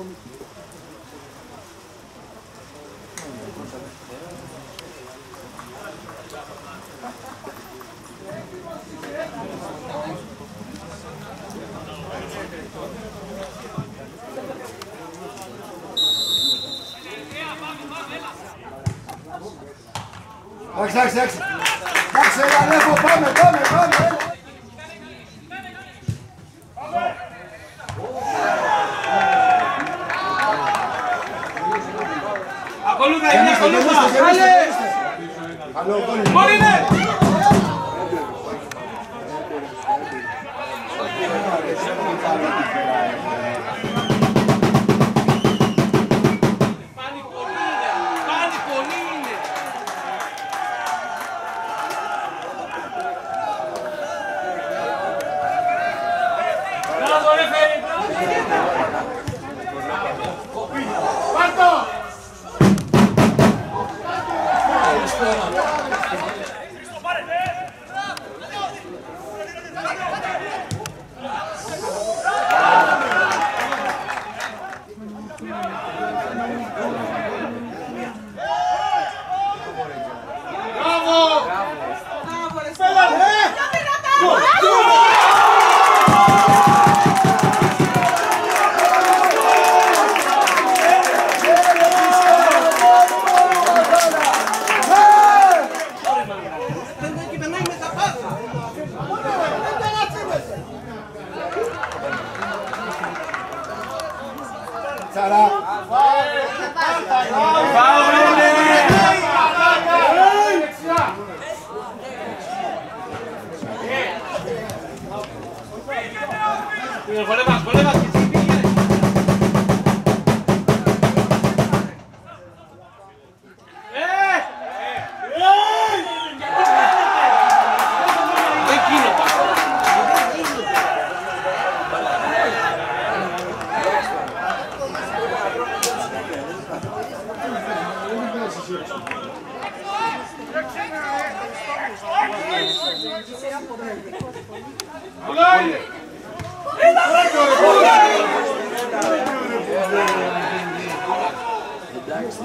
Εντάξει, εντάξει, εντάξει. Εντάξει, Ιαννέφο, πάμε, πάμε, πάμε. Λούκα, είναι στο Λούκα. Καλέ! Μπορεί ναι! Bravo, そ Caraca. Vai, Vou levar, vou levar aqui. De dijkste.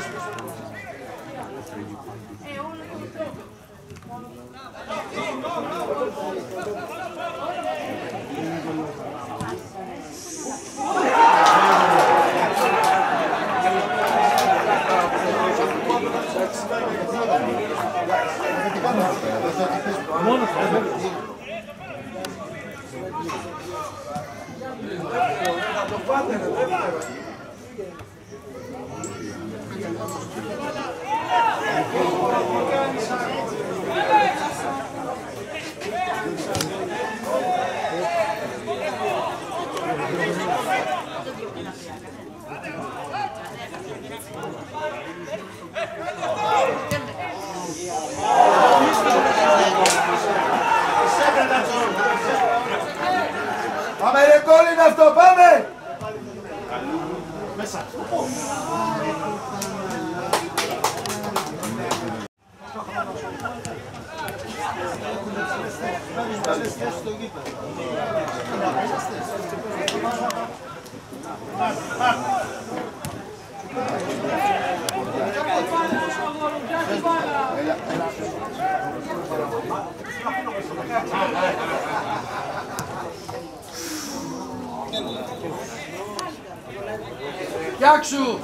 Gracias. Πάμε ρε κόλλη αυτό, πάμε! Μέσα. στο γήπεδο. Γιάξου!